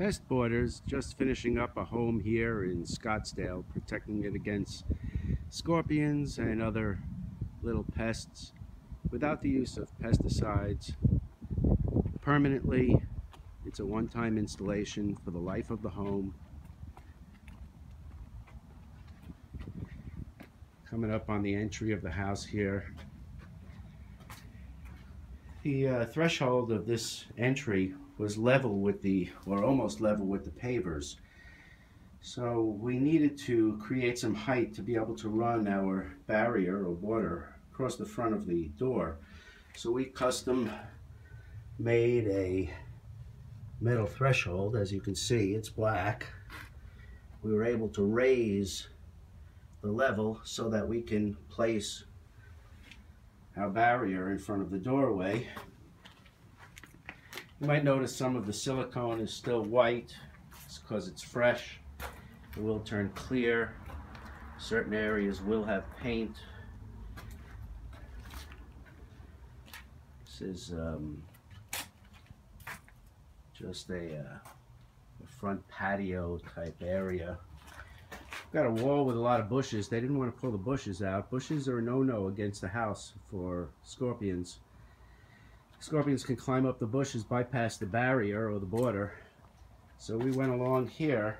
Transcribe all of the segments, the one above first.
Pest Borders just finishing up a home here in Scottsdale, protecting it against scorpions and other little pests without the use of pesticides. Permanently, it's a one-time installation for the life of the home. Coming up on the entry of the house here. The uh, threshold of this entry was level with the, or almost level with the pavers. So we needed to create some height to be able to run our barrier or border across the front of the door. So we custom made a metal threshold. As you can see, it's black. We were able to raise the level so that we can place our barrier in front of the doorway you might notice some of the silicone is still white. It's because it's fresh. It will turn clear. Certain areas will have paint. This is um, just a, uh, a front patio type area. Got a wall with a lot of bushes. They didn't want to pull the bushes out. Bushes are no-no against the house for scorpions. Scorpions can climb up the bushes, bypass the barrier or the border. So we went along here,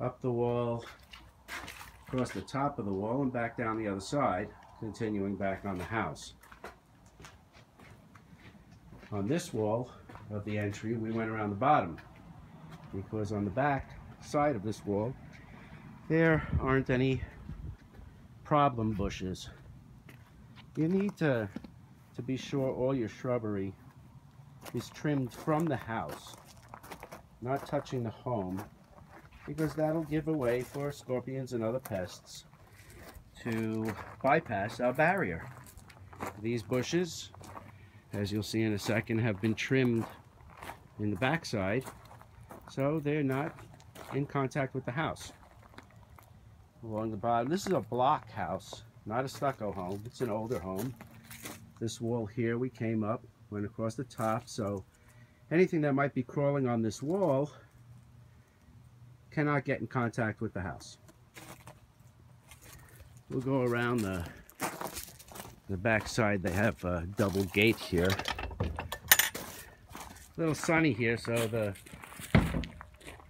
up the wall, across the top of the wall, and back down the other side, continuing back on the house. On this wall of the entry, we went around the bottom, because on the back side of this wall, there aren't any problem bushes. You need to to be sure all your shrubbery is trimmed from the house, not touching the home, because that'll give away for scorpions and other pests to bypass our barrier. These bushes, as you'll see in a second, have been trimmed in the backside, so they're not in contact with the house. Along the bottom, this is a block house, not a stucco home. It's an older home this wall here we came up went across the top. So anything that might be crawling on this wall cannot get in contact with the house. We'll go around the the back side they have a double gate here. A little sunny here so the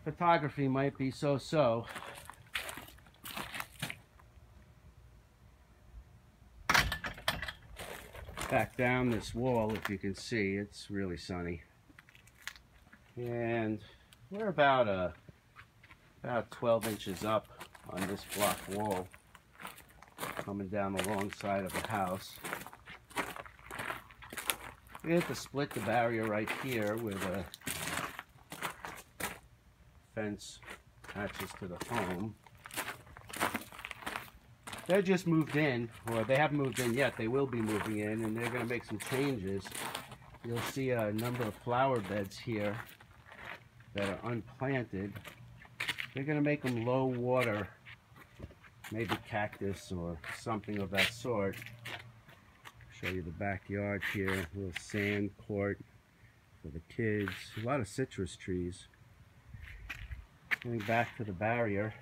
photography might be so-so back down this wall, if you can see, it's really sunny. And we're about a uh, about 12 inches up on this block wall, coming down the long side of the house. We have to split the barrier right here where the fence attaches to the home. They just moved in, or they haven't moved in yet. They will be moving in, and they're going to make some changes. You'll see a number of flower beds here that are unplanted. They're going to make them low water, maybe cactus or something of that sort. Show you the backyard here, little sand court for the kids. A lot of citrus trees. Getting back to the barrier.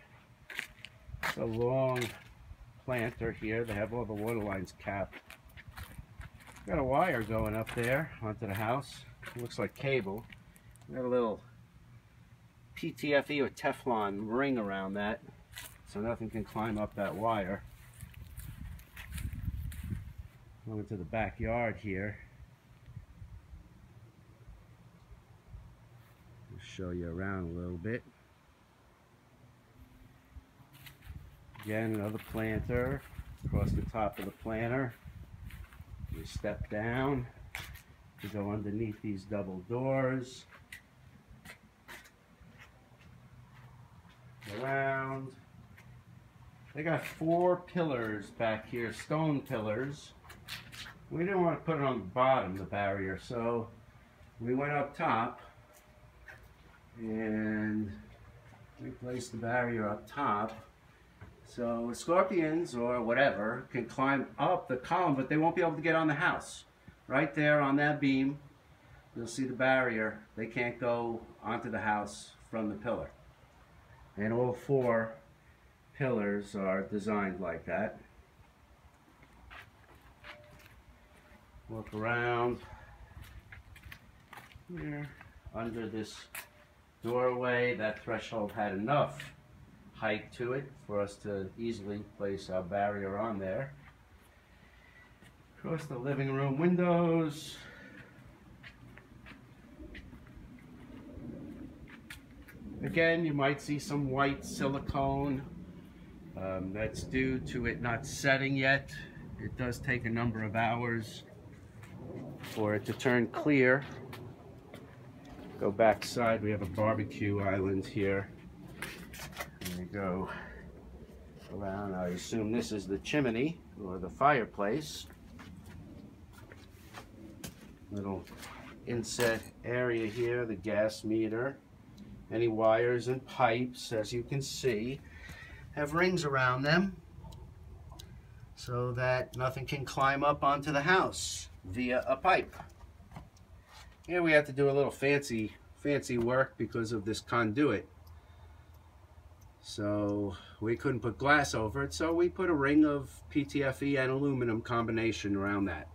It's a long planter here. They have all the water lines capped. Got a wire going up there onto the house. It looks like cable. Got a little PTFE or Teflon ring around that so nothing can climb up that wire. Going to the backyard here. I'll show you around a little bit. Again, another planter across the top of the planter. You step down to go underneath these double doors. Around. They got four pillars back here, stone pillars. We didn't want to put it on the bottom, the barrier, so we went up top and we placed the barrier up top. So scorpions or whatever can climb up the column, but they won't be able to get on the house. Right there on that beam, you'll see the barrier. They can't go onto the house from the pillar. And all four pillars are designed like that. Look around here under this doorway. That threshold had enough height to it for us to easily place our barrier on there. Across the living room windows. Again, you might see some white silicone. Um, that's due to it not setting yet. It does take a number of hours for it to turn clear. Go back side, we have a barbecue island here. You go around. I assume this is the chimney or the fireplace. Little inset area here, the gas meter. Any wires and pipes, as you can see, have rings around them so that nothing can climb up onto the house via a pipe. Here we have to do a little fancy fancy work because of this conduit. So we couldn't put glass over it, so we put a ring of PTFE and aluminum combination around that.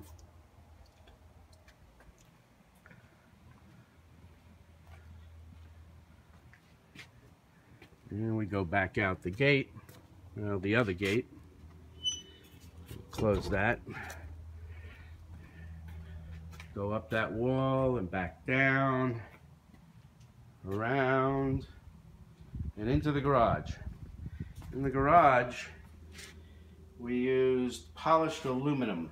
And we go back out the gate, well, the other gate. Close that. Go up that wall and back down, around, and into the garage. In the garage, we used polished aluminum.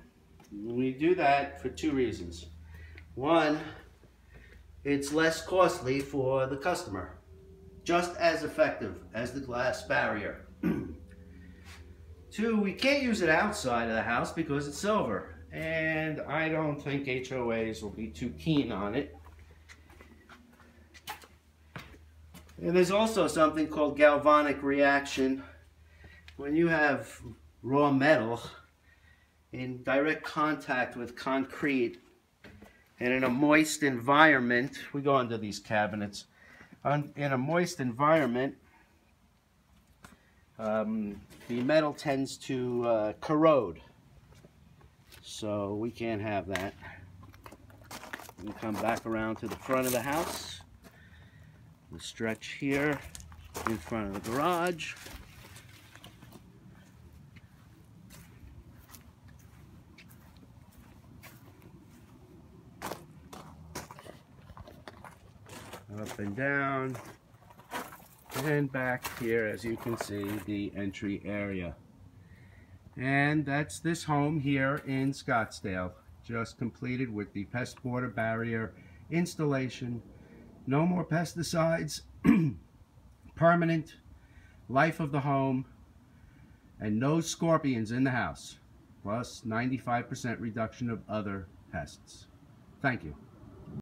We do that for two reasons. One, it's less costly for the customer just as effective as the glass barrier. Two, we can't use it outside of the house because it's silver. And I don't think HOAs will be too keen on it. And there's also something called galvanic reaction. When you have raw metal in direct contact with concrete and in a moist environment, we go into these cabinets, in a moist environment, um, the metal tends to uh, corrode. So we can't have that. We come back around to the front of the house. We stretch here in front of the garage. up and down and back here as you can see the entry area and that's this home here in Scottsdale just completed with the pest border barrier installation no more pesticides. Permanent life of the home. And no scorpions in the house. Plus 95% reduction of other pests. Thank you